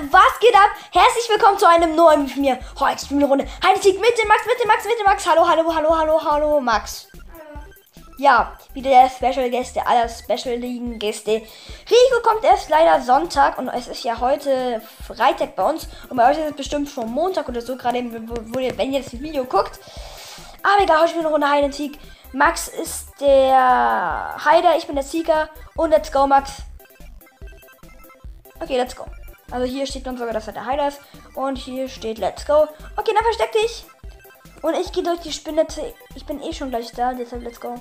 was geht ab? Herzlich willkommen zu einem neuen mit mir. Heute spielen wir eine Runde. Heinzig mit dem Max, mit dem Max, mit dem Max. Hallo, hallo, hallo, hallo, hallo, Max. Ja, wieder der Special Gäste aller Special Ligen Gäste. Rico kommt erst leider Sonntag und es ist ja heute Freitag bei uns. Und bei euch ist es bestimmt schon Montag oder so, gerade wo, ihr, wenn ihr das Video guckt. Aber egal, heute spielen wir eine Runde and Seek. Max ist der Heider, ich bin der Seeker. Und let's go, Max. Okay, let's go. Also hier steht dann sogar, dass er der Heiler ist. Und hier steht Let's go. Okay, dann versteck dich. Und ich gehe durch die Spinne. Ich bin eh schon gleich da, deshalb Let's go.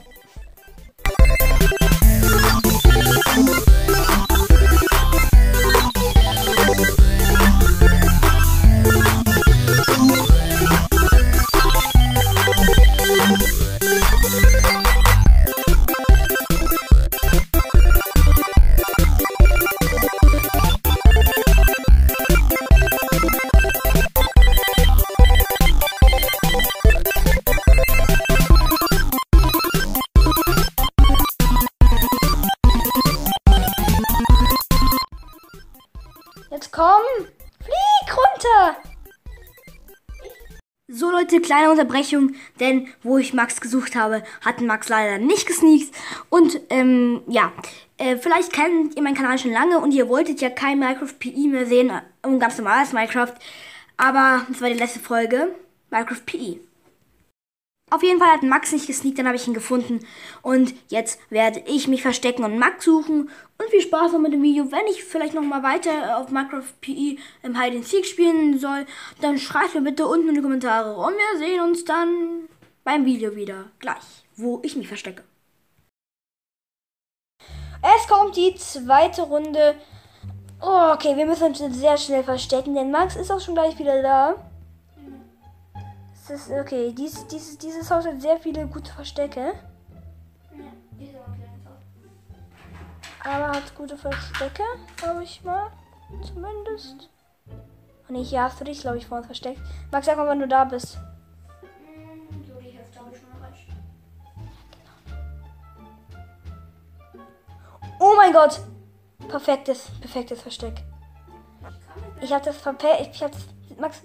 Leute, kleine Unterbrechung, denn wo ich Max gesucht habe, hat Max leider nicht gesneakt. Und ähm, ja, äh, vielleicht kennt ihr meinen Kanal schon lange und ihr wolltet ja kein Minecraft PE mehr sehen, äh, ein ganz normales Minecraft. Aber das war die letzte Folge, Minecraft PE. Auf jeden Fall hat Max nicht gesneakt, dann habe ich ihn gefunden. Und jetzt werde ich mich verstecken und Max suchen. Und viel Spaß noch mit dem Video. Wenn ich vielleicht noch mal weiter auf Minecraft PE im Hide and Seek spielen soll, dann schreibt mir bitte unten in die Kommentare. Und wir sehen uns dann beim Video wieder. Gleich, wo ich mich verstecke. Es kommt die zweite Runde. Oh, okay, wir müssen uns sehr schnell verstecken, denn Max ist auch schon gleich wieder da. Ist okay. Dies, dieses, dieses Haus hat sehr viele gute Verstecke. Aber hat gute Verstecke, glaube ich mal. Zumindest. Und ich, hier hast du dich, glaube ich, vor uns versteckt. Max, sag mal, wann du da bist. Oh mein Gott! Perfektes, perfektes Versteck. Ich habe das verpe ich hab das, Max,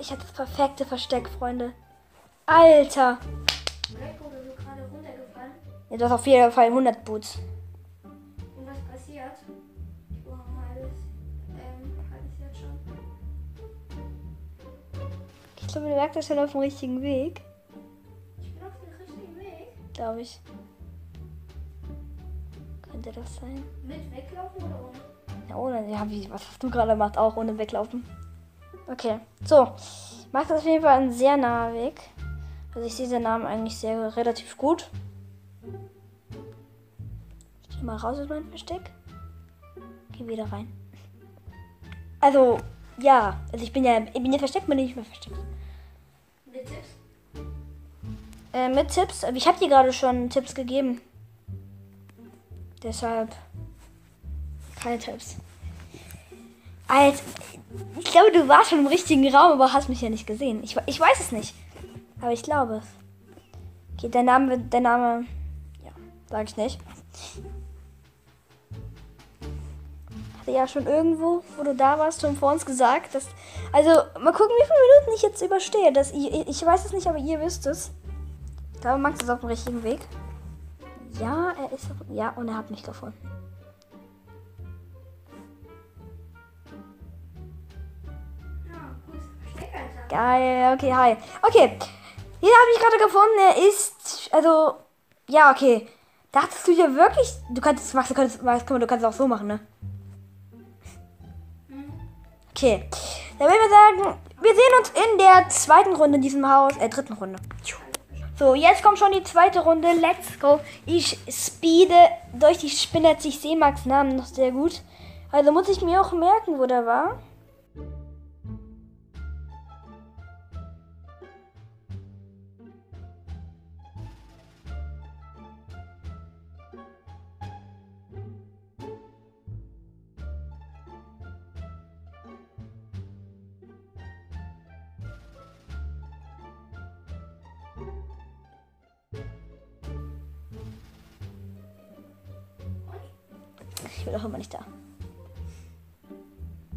ich habe das perfekte Versteck, Freunde. Alter. Ja, du hast auf jeden Fall 100 Boots. Und was passiert? Oh, halbes, ähm, halbes Jahr schon. Ich glaube, du merkst schon auf dem richtigen Weg. Ich bin auf dem richtigen Weg. Glaube ich. Könnte das sein? Mit weglaufen oder ohne? Ja, ohne. Ja, wie, was hast du gerade gemacht? Auch ohne weglaufen. Okay. So. Macht auf jeden Fall ein sehr naher Weg. Also ich sehe den Namen eigentlich sehr relativ gut. Ich gehe mal raus aus meinem Versteck. Geh wieder rein. Also, ja. Also ich bin ja, ich bin ja versteckt, bin ich nicht mehr versteckt. Mit Tipps? Äh, mit Tipps. Aber ich habe dir gerade schon Tipps gegeben. Deshalb keine Tipps. Als, ich glaube, du warst schon im richtigen Raum, aber hast mich ja nicht gesehen. Ich, ich weiß es nicht. Aber ich glaube es. Okay, dein Name dein Name, ja, sag ich nicht. Hatte ja schon irgendwo, wo du da warst, schon vor uns gesagt, dass, also, mal gucken, wie viele Minuten ich jetzt überstehe. Das, ich, ich weiß es nicht, aber ihr wisst es. Ich glaube, Max ist auf dem richtigen Weg. Ja, er ist ja, und er hat mich gefunden. Geil, okay, hi. Okay, hier habe ich gerade gefunden, er ist, also, ja, okay. Dachtest du ja wirklich, du kannst, Max, du kannst, Max, guck mal, du kannst es auch so machen, ne? Okay, dann würde ich mal sagen, wir sehen uns in der zweiten Runde in diesem Haus, äh, dritten Runde. So, jetzt kommt schon die zweite Runde, let's go. Ich speede durch die Spinne, ich sehe Max Namen noch sehr gut. Also muss ich mir auch merken, wo der war. Ich bin auch immer nicht da.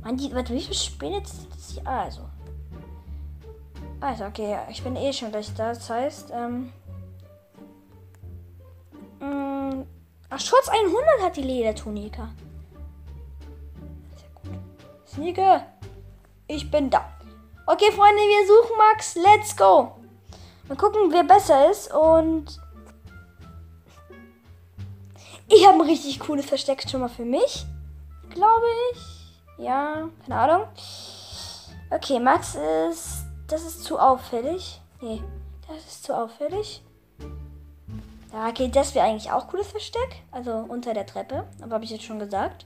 Mann, die, warte, wie viele Spiele sind das hier? Also. Also, okay, ich bin eh schon gleich da. Das heißt, ähm. Mh, ach, Schutz 100 hat die Ledertunika. Sehr gut. Sneaker. Ich bin da. Okay, Freunde, wir suchen Max. Let's go. Mal gucken, wer besser ist. Und ich habe ein richtig cooles Versteck schon mal für mich. Glaube ich. Ja, keine Ahnung. Okay, Max ist. Das ist zu auffällig. Nee, das ist zu auffällig. Ja, okay, das wäre eigentlich auch cooles Versteck. Also unter der Treppe. Aber habe ich jetzt schon gesagt.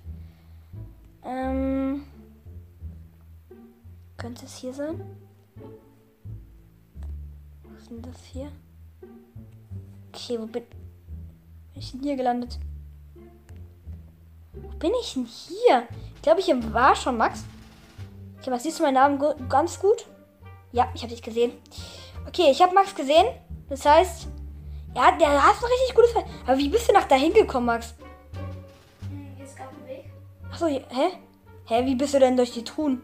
Ähm. Könnte es hier sein? Was ist denn das hier? Okay, wo bin, bin ich denn hier gelandet? Wo bin ich denn hier? Ich glaube, ich war schon Max. Okay, was siehst du meinen Namen ganz gut? Ja, ich habe dich gesehen. Okay, ich habe Max gesehen. Das heißt, ja, der hat ein richtig gutes Ver Aber wie bist du nach dahin gekommen, Max? Jetzt gab ein Weg. Achso, hä? Hä, wie bist du denn durch die Truhen?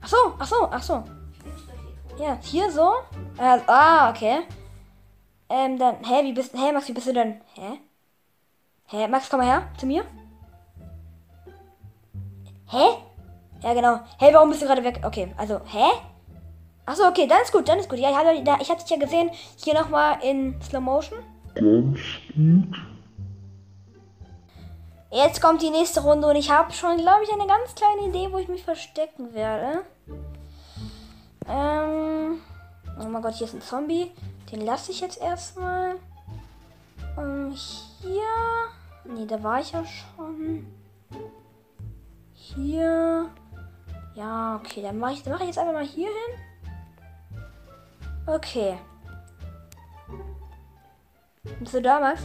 Ach so, ach so, ach so. Ich bin nicht durch die Truhe. Ja, hier so. Äh, ah, okay. Ähm, dann, hä, wie bist, hä, Max, wie bist du denn? Hä? Hä, Max, komm mal her, zu mir. Hä? Ja, genau. Hä, warum bist du gerade weg? Okay, also, hä? Ach so, okay, dann ist gut, dann ist gut. Ja, ich habe da, ich hatte dich ja gesehen. Hier nochmal in Slow Motion. Ganz gut. Jetzt kommt die nächste Runde und ich habe schon, glaube ich, eine ganz kleine Idee, wo ich mich verstecken werde. Ähm. Oh mein Gott, hier ist ein Zombie. Den lasse ich jetzt erstmal. Ähm, hier. Nee, da war ich ja schon. Hier. Ja, okay, dann mache ich, dann mach ich jetzt einfach mal hier hin. Okay. Bist du da, Max?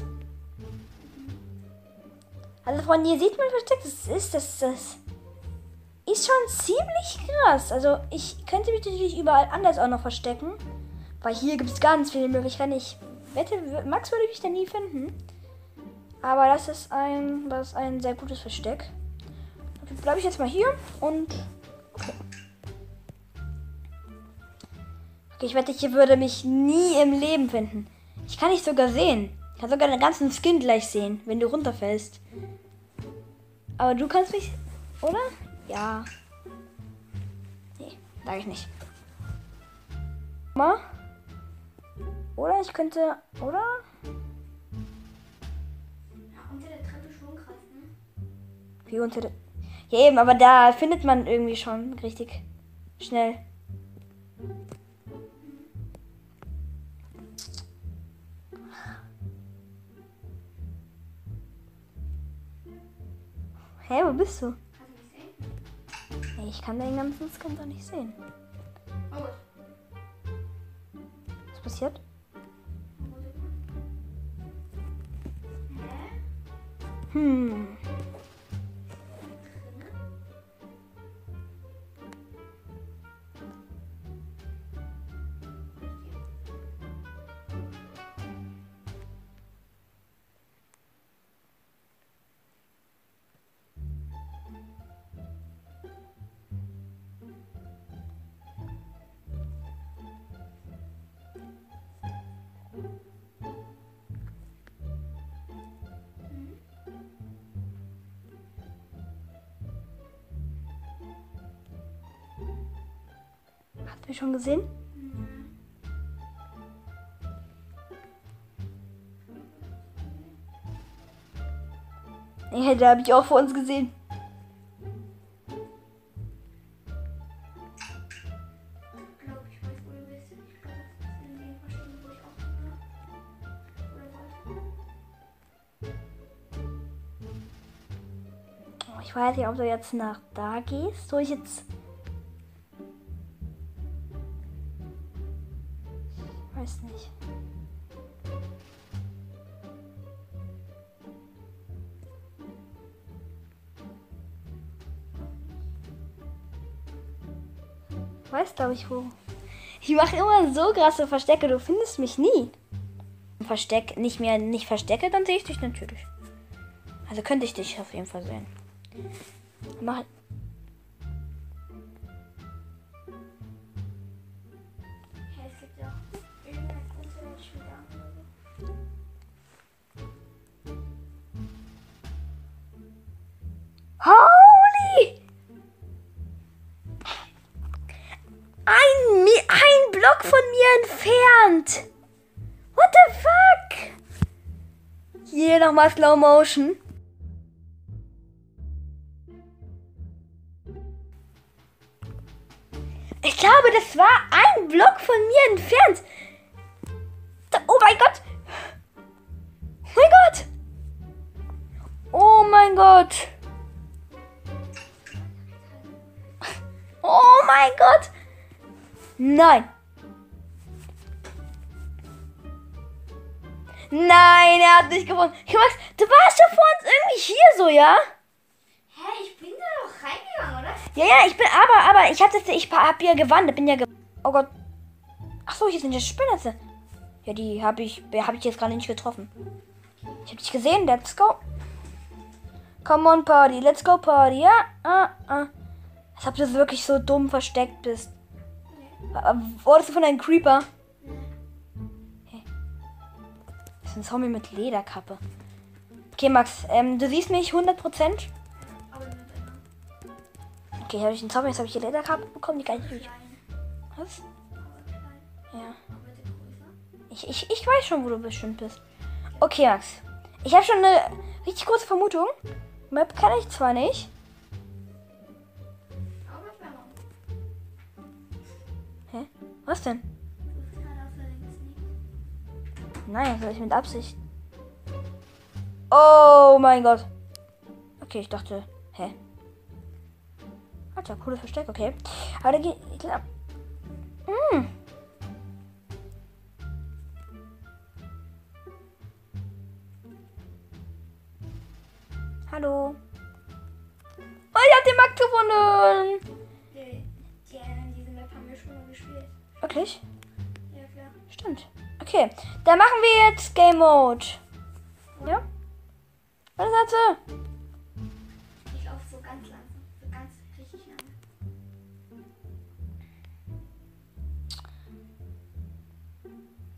Also Freunde, ihr seht mein Versteck, das ist, das, das ist schon ziemlich krass. Also ich könnte mich natürlich überall anders auch noch verstecken. Weil hier gibt es ganz viele Möglichkeiten. Ich wette, Max würde mich da nie finden. Aber das ist ein, das ist ein sehr gutes Versteck. Bleibe ich jetzt mal hier und. Okay. Okay, ich wette, hier würde mich nie im Leben finden. Ich kann dich sogar sehen. Ich kann sogar den ganzen Skin gleich sehen, wenn du runterfällst. Aber du kannst mich, oder? Ja. Nee, sag ich nicht. Mal. Oder ich könnte, oder? Schon krass, ne? Wie unter der. Ja, eben, aber da findet man irgendwie schon richtig schnell. Hä, wo bist du? Nee, ich kann den ganzen Skin doch nicht sehen. Oh. Was passiert? Hm. Du mich schon gesehen? Nee, da habe ich auch vor uns gesehen. Ich glaube, ich weiß, wo du bist. Ich glaube, das ist in dem Verstecken, wo ich auch war. Oder wollte. Ich weiß nicht, ob du jetzt nach da gehst. Soll ich jetzt. Weiß, glaube ich, wo. Ich mache immer so krasse Verstecke, du findest mich nie. Versteck, nicht mehr, nicht verstecke, dann sehe ich dich natürlich. Also könnte ich dich auf jeden Fall sehen. Mach. Hey, Ein, ein Block von mir entfernt. What the fuck? Hier nochmal Slow Motion. Ich glaube, das war ein Block von mir entfernt. Oh mein Gott. Oh mein Gott. Oh mein Gott. Oh mein Gott. Nein. Nein, er hat nicht gewonnen. Max, du warst doch vor uns irgendwie hier so, ja? Hä, ich bin da doch reingegangen, oder? Ja, ja, ich bin aber, aber ich hatte, ich hab hier gewandt, bin ja ge Oh Gott. Ach so, hier sind jetzt Spinnetze. Ja, die habe ich, habe ich jetzt gerade nicht getroffen. Ich habe dich gesehen, let's go. Come on, Party, let's go, Party, ja? Ah, ah. Als ob du wirklich so dumm versteckt bist. Äh, Wurdest du von einem Creeper? Hey. Das ist ein Zombie mit Lederkappe. Okay, Max, ähm, du siehst mich 100%? Aber mit einer Okay, habe ich einen Zombie, jetzt habe ich die Lederkappe bekommen, die kann ich nicht. Was? Ja. Ich, ich, ich weiß schon, wo du bestimmt bist. Okay, Max. Ich habe schon eine richtig große Vermutung. Map kann ich zwar nicht. Was denn? Nein, soll ich mit Absicht. Oh mein Gott. Okay, ich dachte, hä? Alter, cooles Versteck, okay. Aber da geht. Ich glaub. Hm. Hallo. Oh, ich hab den Markt gewonnen. Wirklich? Ja, klar. Stimmt. Okay, dann machen wir jetzt Game Mode. Ja? Was sagst du? Ich laufe so ganz langsam. So ganz richtig langsam.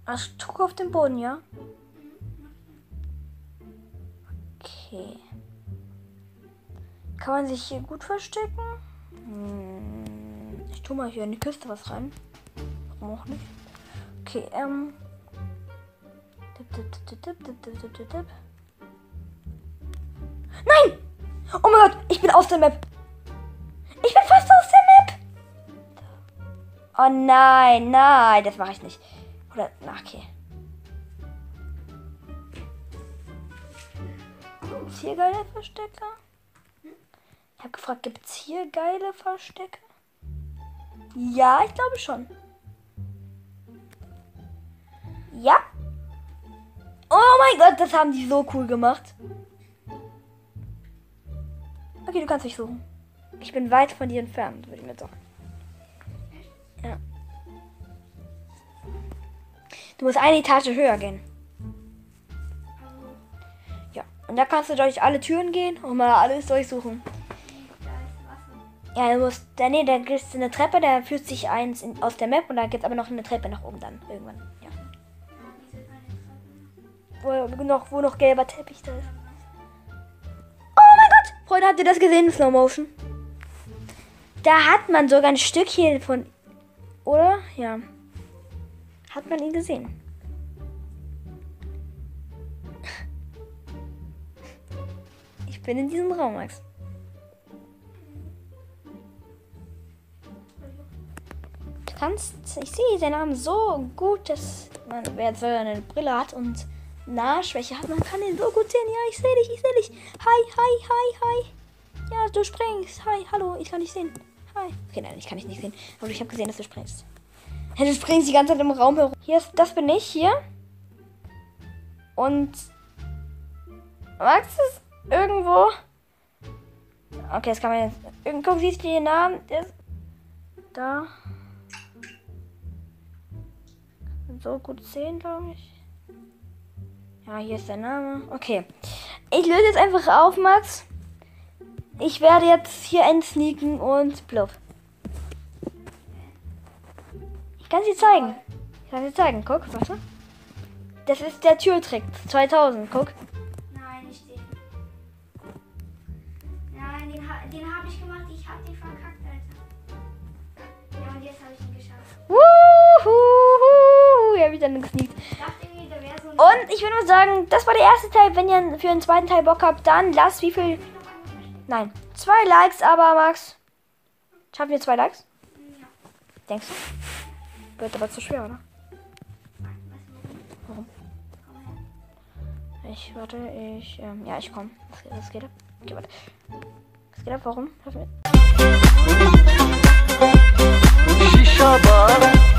Ach, Tuch auf dem Boden, ja? Okay. Kann man sich hier gut verstecken? Hm, ich tue mal hier in die Küste was rein auch nicht. Okay, ähm. Nein! Oh mein Gott, ich bin aus der Map. Ich bin fast aus der Map. Oh nein, nein, das mache ich nicht. Oder, na, okay. Gibt's hier geile Verstecke? Ich habe gefragt, gibt es hier geile Verstecke? Ja, ich glaube schon. Ja. Oh mein Gott, das haben die so cool gemacht. Okay, du kannst mich suchen. Ich bin weit von dir entfernt, würde ich mir sagen. Ja. Du musst eine Etage höher gehen. Ja. Und da kannst du durch alle Türen gehen und mal alles durchsuchen. Ja, du musst. Da, nee, da gibt es eine Treppe, da führt sich eins in, aus der Map und da gibt es aber noch eine Treppe nach oben dann. Irgendwann. Wo noch, wo noch gelber Teppich da ist. Oh mein Gott! Freunde, habt ihr das gesehen in Slow Motion? Da hat man sogar ein Stückchen von. Oder? Ja. Hat man ihn gesehen. Ich bin in diesem Raum, Max. Du kannst. Ich sehe deinen Namen so gut, dass man, wer so eine Brille hat und Nahschwäche hat, man kann ihn so gut sehen. Ja, ich sehe dich, ich sehe dich. Hi, hi, hi, hi. Ja, du springst. Hi, hallo, ich kann dich sehen. Hi. Okay, nein, ich kann dich nicht sehen. Aber ich habe gesehen, dass du springst. Ja, du springst die ganze Zeit im Raum herum. Hier ist, das bin ich hier. Und Max ist irgendwo. Okay, das kann man jetzt. Irgendwo siehst du den Namen. Der ist da. So gut sehen, glaube ich. Ja, hier ist der Name. Okay. Ich löse jetzt einfach auf, Max. Ich werde jetzt hier einsneaken und blub. Ich kann sie zeigen. Ich kann sie zeigen. Guck, warte. Das ist der Türtrick 2000. Guck. Nein, nicht den. Nein, den, ha den habe ich gemacht. Ich habe den verkackt, Alter. Ja, und jetzt habe ich ihn geschafft. Wuhu! Ja, wieder. Ich dachte irgendwie, da wäre so ein. Und ich will nur sagen, das war der erste Teil. Wenn ihr für den zweiten Teil Bock habt, dann lasst wie viel. Nein, zwei Likes, aber Max. Schaffen wir zwei Likes? Ja. Denkst du? Wird aber zu schwer, oder? Warum? Ich warte, ich. Ähm, ja, ich komme. Geht- was geht ab? Okay, warte. Was geht ab? Warum? Schaffen wir-